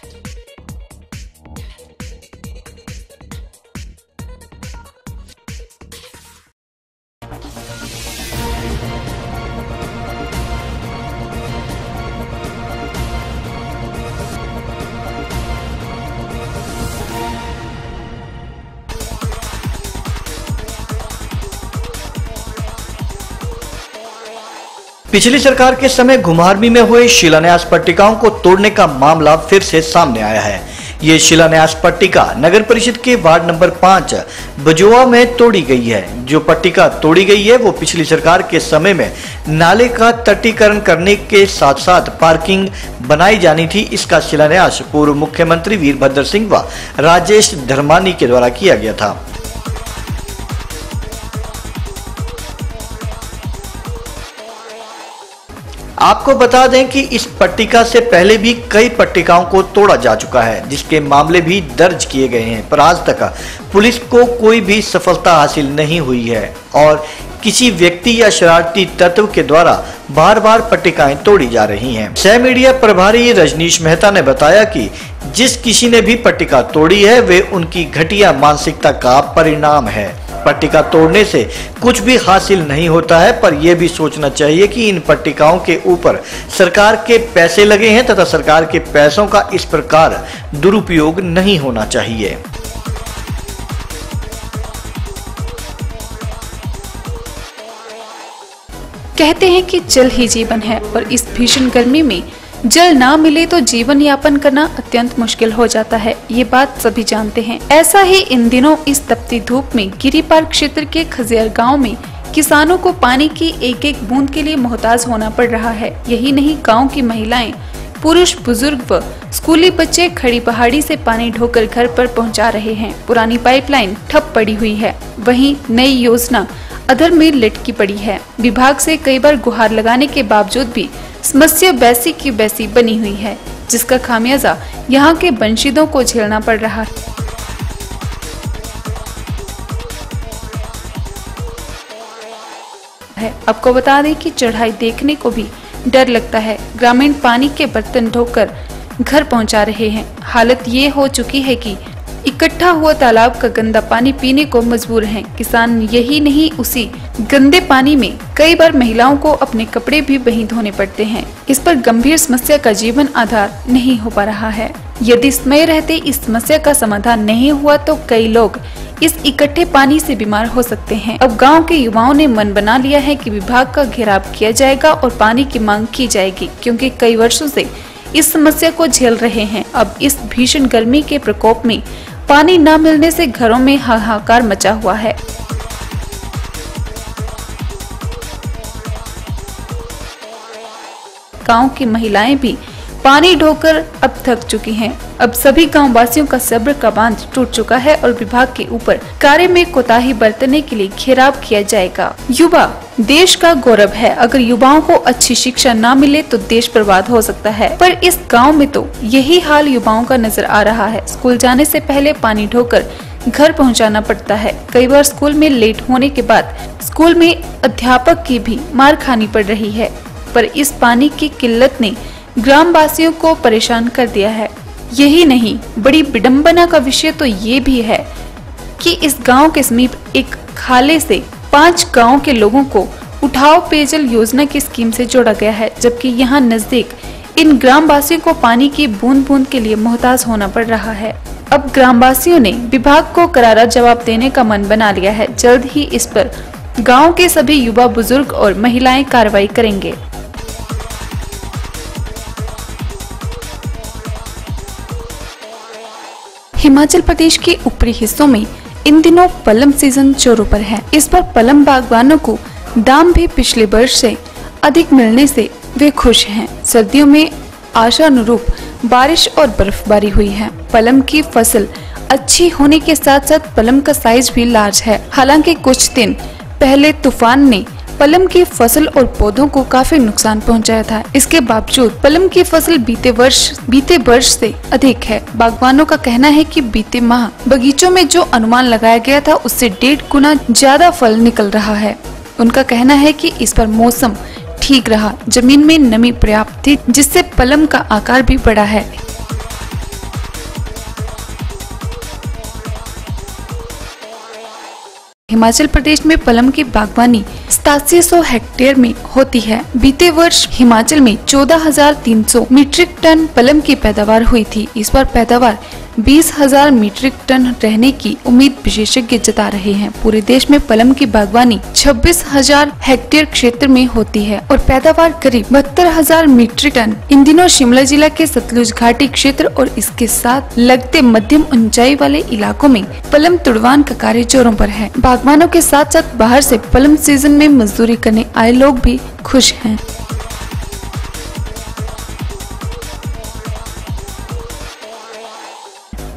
Thank you. पिछली सरकार के समय घुमारवी में हुए शिलान्यास पट्टिकाओं को तोड़ने का मामला फिर से सामने आया है। ये शिलान्यास पट्टिका नगर परिषद के वार्ड नंबर पाँच, बजुआ में तोड़ी गई है। जो पट्टिका तोड़ी गई है, वो पिछली सरकार के समय में नाले का तटीकरण करने के साथ साथ पार्किंग बनाई जानी थी। इसका शिलान्यास पूर्व मुख्यमंत्री वीरभद्र सिंह व राजेश धर्मानी के द्वारा किया गया था। आपको बता दें कि इस पट्टिका से पहले भी कई पट्टिकाओं को तोड़ा जा चुका है, जिसके मामले भी दर्ज किए गए हैं, पर आज तक पुलिस को कोई भी सफलता हासिल नहीं हुई है और किसी व्यक्ति या शरारती तत्व के द्वारा बार बार पट्टिकाएँ तोड़ी जा रही हैं। सह मीडिया प्रभारी रजनीश मेहता ने बताया कि जिस किसी ने भी पट्टिका तोड़ी है, वे उनकी घटिया मानसिकता का परिणाम है पट्टिका तोड़ने से कुछ भी हासिल नहीं होता है, पर यह भी सोचना चाहिए कि इन पट्टिकाओं के ऊपर सरकार के पैसे लगे हैं तथा सरकार के पैसों का इस प्रकार दुरुपयोग नहीं होना चाहिए। कहते हैं कि जल ही जीवन है और इस भीषण गर्मी में जल ना मिले तो जीवन यापन करना अत्यंत मुश्किल हो जाता है, ये बात सभी जानते हैं। ऐसा ही इन दिनों इस तपती धूप में, गिरिपार क्षेत्र के खजियर गाँव में, किसानों को पानी की एक एक बूंद के लिए मोहताज होना पड़ रहा है। यही नहीं, गाँव की महिलाएँ, पुरुष, बुज़ुर्ग व स्कूली बच्चे खड़ी पहाड़ी से पानी ढोकर घर पर पहुँचा रहे हैं। पुरानी पाइपलाइन ठप पड़ी हुई है। वहीं नई योजना अधर में लटकी पड़ी है। विभाग से कई बार गुहार लगाने के बावजूद भी समस्या बैसी की बैसी बनी हुई है, जिसका खामियाजा यहाँ के बंशीदों को झेलना पड़ रहा है। आपको बता दें कि चढ़ाई देखने को भी डर लगता है। ग्रामीण पानी के बर्तन ढोकर घर पहुँचा रहे हैं। हालत ये हो चुकी है कि इकट्ठा हुआ तालाब का गंदा पानी पीने को मजबूर हैं। किसान यही नहीं, उसी गंदे पानी में कई बार महिलाओं को अपने कपड़े भी वहीं धोने पड़ते हैं। इस पर गंभीर समस्या का जीवन आधार नहीं हो पा रहा है। यदि समय रहते इस समस्या का समाधान नहीं हुआ तो कई लोग इस इकट्ठे पानी से बीमार हो सकते हैं। अब गाँव के युवाओं ने मन बना लिया है कि विभाग का घेराव किया जाएगा और पानी की मांग की जाएगी, क्योंकि कई वर्षों से इस समस्या को झेल रहे हैं। अब इस भीषण गर्मी के प्रकोप में पानी न मिलने से घरों में हाहाकार मचा हुआ है। गाँव की महिलाएँ भी पानी ढोकर अब थक चुकी हैं। अब सभी गाँव वासियों का सब्र का बाँध टूट चुका है और विभाग के ऊपर कार्य में कोताही बरतने के लिए घेराव किया जाएगा। युवा, देश का गौरव है। अगर युवाओं को अच्छी शिक्षा न मिले तो देश बर्बाद हो सकता है। पर इस गाँव में तो यही हाल युवाओं का नज़र आ रहा है। स्कूल जाने से पहले पानी ढोकर घर पहुंचाना पड़ता है। कई बार स्कूल में लेट होने के बाद स्कूल में अध्यापक की भी मार खानी पड़ रही है। पर इस पानी की किल्लत ने ग्राम वासियों को परेशान कर दिया है। यही नहीं, बड़ी विडम्बना का विषय तो ये भी है कि इस गाँव के समीप एक खाले से पाँच गाँव के लोगों को उठाओ पेयजल योजना की स्कीम से जोड़ा गया है, जबकि यहाँ नज़दीक इन ग्राम वासियों को पानी की बूंद बूंद के लिए मोहताज होना पड़ रहा है। अब ग्रामवासियों ने विभाग को करारा जवाब देने का मन बना लिया है। जल्द ही इस पर गाँव के सभी युवा बुज़ुर्ग और महिलाएँ कार्रवाई करेंगे। हिमाचल प्रदेश के ऊपरी हिस्सों में इन दिनों पलम सीज़न जोरों पर है। इस बार पलम बागवानों को दाम भी पिछले वर्ष से अधिक मिलने से वे खुश हैं। सर्दियों में आशा अनुरूप बारिश और बर्फबारी हुई है। पलम की फ़सल अच्छी होने के साथ साथ पलम का साइज़ भी लार्ज है। हालाँकि कुछ दिन पहले तूफ़ान ने पलम की फ़सल और पौधों को काफ़ी नुकसान पहुँचाया था। इसके बावजूद पलम की फ़सल बीते वर्ष बीते वर्ष से अधिक है। बागवानों का कहना है कि बीते माह बगीचों में जो अनुमान लगाया गया था, उससे डेढ़ गुना ज़्यादा फल निकल रहा है। उनका कहना है कि इस पर मौसम ठीक रहा। ज़मीन में नमी पर्याप्त थी, जिससे पलम का आकार भी बड़ा है। हिमाचल प्रदेश में पलम की बागवानी सतासी सौ हेक्टेयर में होती है। बीते वर्ष हिमाचल में 14,300 मीट्रिक टन पलम की पैदावार हुई थी। इस बार पैदावार बीस हज़ार मीट्रिक टन रहने की उम्मीद विशेषज्ञ जता रहे हैं। पूरे देश में पलम की बागवानी छब्बीस हज़ार हेक्टेयर क्षेत्र में होती है और पैदावार करीब बहत्तर हज़ार मीट्रिक टन। इन दिनों शिमला जिला के सतलुज घाटी क्षेत्र और इसके साथ लगते मध्यम ऊंचाई वाले इलाकों में पलम तुड़वान का कार्य जोरों पर है। बागवानों के साथ साथ बाहर से पलम सीज़न में मजदूरी करने आए लोग भी खुश हैं।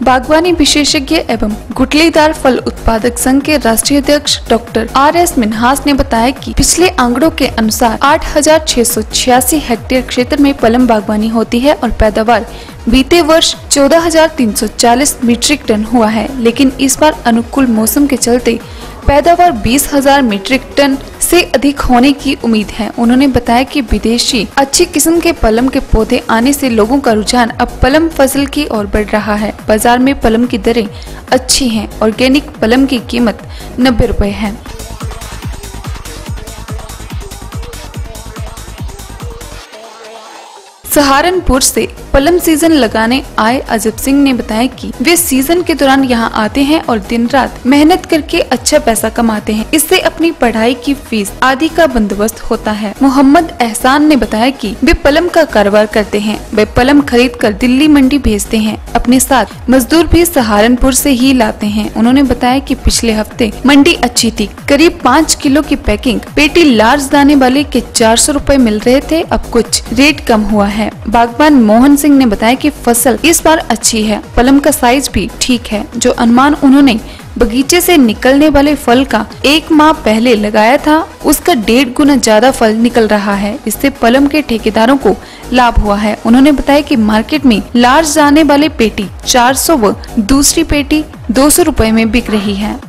बागवानी विशेषज्ञ एवं गुटलीदार फल उत्पादक संघ के राष्ट्रीय अध्यक्ष डॉक्टर आर एस मिन्हास ने बताया कि पिछले आंकड़ों के अनुसार आठ हज़ार छह सौ छियासी हेक्टेयर क्षेत्र में पलम बागवानी होती है और पैदावार बीते वर्ष 14,340 मीट्रिक टन हुआ है। लेकिन इस बार अनुकूल मौसम के चलते पैदावार बीस हज़ार मीट्रिक टन से अधिक होने की उम्मीद है। उन्होंने बताया कि विदेशी अच्छी किस्म के पलम के पौधे आने से लोगों का रुझान अब पलम फ़सल की ओर बढ़ रहा है। बाज़ार में पलम की दरें अच्छी हैं। ऑर्गेनिक पलम की कीमत नब्बे रुपए है। सहारनपुर से पलम सीज़न लगाने आए अजब सिंह ने बताया कि वे सीज़न के दौरान यहाँ आते हैं और दिन रात मेहनत करके अच्छा पैसा कमाते हैं। इससे अपनी पढ़ाई की फ़ीस आदि का बंदोबस्त होता है। मोहम्मद एहसान ने बताया कि वे पलम का कारोबार करते हैं। वे पलम खरीद कर दिल्ली मंडी भेजते हैं। अपने साथ मजदूर भी सहारनपुर से ही लाते हैं। उन्होंने बताया कि पिछले हफ़्ते मंडी अच्छी थी। करीब पाँच किलो की पैकिंग पेटी लार्ज दाने वाले के चार सौ मिल रहे थे। अब कुछ रेट कम हुआ है। बागवान मोहन सिंह ने बताया कि फ़सल इस बार अच्छी है पलम का साइज़ भी ठीक है, जो अनुमान उन्होंने बगीचे से निकलने वाले फल का एक माह पहले लगाया था, उसका डेढ़ गुना ज़्यादा फल निकल रहा है। इससे पलम के ठेकेदारों को लाभ हुआ है। उन्होंने बताया कि मार्केट में लार्ज जाने वाले पेटी 400 व दूसरी पेटी दो सौ में बिक रही है।